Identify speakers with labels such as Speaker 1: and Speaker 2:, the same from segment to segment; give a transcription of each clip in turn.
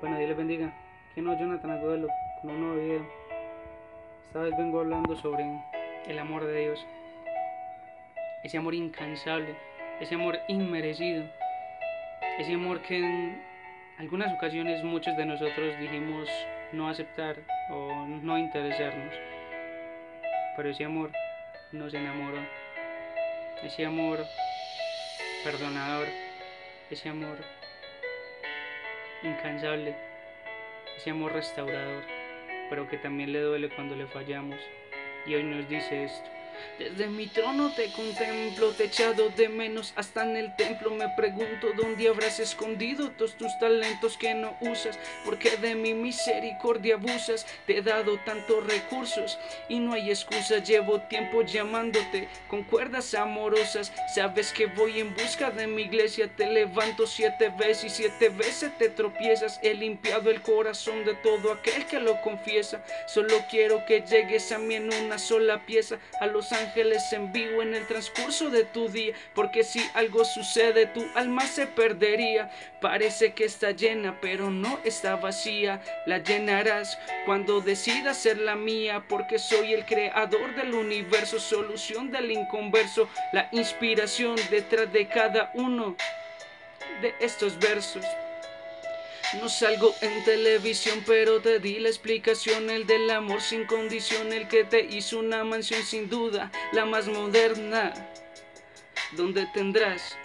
Speaker 1: Bueno, Dios les bendiga. ¿Quién no, Jonathan Agudelo? Con un nuevo video. Esta vez vengo hablando sobre el amor de Dios. Ese amor incansable, ese amor inmerecido. Ese amor que en algunas ocasiones muchos de nosotros dijimos no aceptar o no interesarnos. Pero ese amor nos enamoró. Ese amor perdonador. Ese amor incansable, ese amor restaurador, pero que también le duele cuando le fallamos. Y hoy nos dice esto. Desde mi trono te contemplo, te he echado de menos hasta en el templo. Me pregunto dónde habrás escondido todos tus talentos que no usas. Porque de mi misericordia abusas. Te he dado tantos recursos y no hay excusa. Llevo tiempo llamándote con cuerdas amorosas. Sabes que voy en busca de mi iglesia. Te levanto siete veces y siete veces te tropiezas. He limpiado el corazón de todo aquel que lo confiesa. Solo quiero que llegues a mí en una sola pieza. A los ángeles en vivo en el transcurso de tu día, porque si algo sucede tu alma se perdería. Parece que está llena, pero no está vacía. La llenarás cuando decidas ser la mía, porque soy el creador del universo, solución del inconverso, la inspiración detrás de cada uno de estos versos. No salgo en televisión, pero te di la explicación, el del amor sin condición, el que te hizo una mansión sin duda, la más moderna, donde tendrás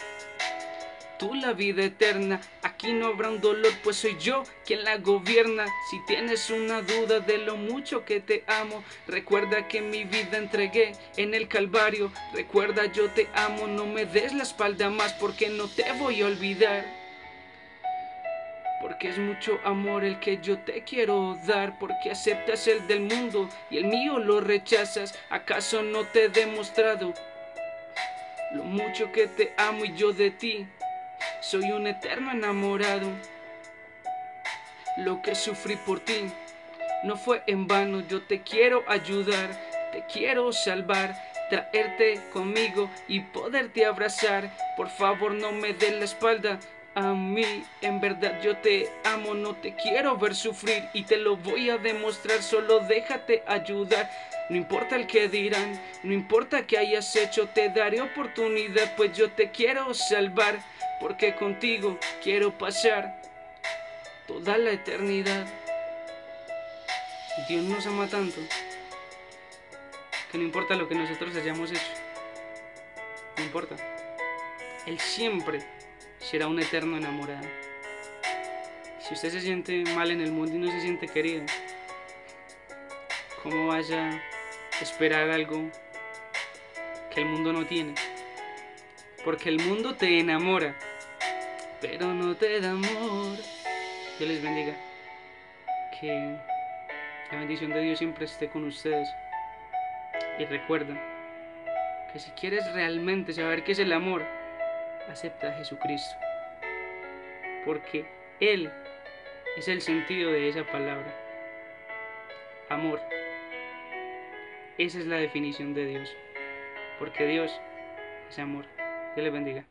Speaker 1: tú la vida eterna. Aquí no habrá un dolor, pues soy yo quien la gobierna. Si tienes una duda de lo mucho que te amo, recuerda que mi vida entregué en el Calvario. Recuerda, yo te amo, no me des la espalda más, porque no te voy a olvidar porque es mucho amor el que yo te quiero dar, porque aceptas el del mundo y el mío lo rechazas. ¿Acaso no te he demostrado lo mucho que te amo y yo de ti? Soy un eterno enamorado. Lo que sufrí por ti no fue en vano, yo te quiero ayudar, te quiero salvar traerte conmigo y poderte abrazar. Por favor, no me des la espalda, a mí. En verdad yo te amo, no te quiero ver sufrir y te lo voy a demostrar, solo déjate ayudar. No importa el que dirán, no importa que hayas hecho, te daré oportunidad, pues yo te quiero salvar, porque contigo quiero pasar toda la eternidad. Dios nos ama tanto que no importa lo que nosotros hayamos hecho, no importa. Él siempre será un eterno enamorado. Si usted se siente mal en el mundo y no se siente querido, ¿cómo vaya a esperar algo que el mundo no tiene? Porque el mundo te enamora, pero no te da amor. Dios les bendiga. Que la bendición de Dios siempre esté con ustedes. Y recuerda que si quieres realmente saber qué es el amor, acepta a Jesucristo. Porque Él es el sentido de esa palabra. Amor. Esa es la definición de Dios. Porque Dios es amor. Dios le bendiga.